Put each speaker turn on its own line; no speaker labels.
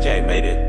Jay made it.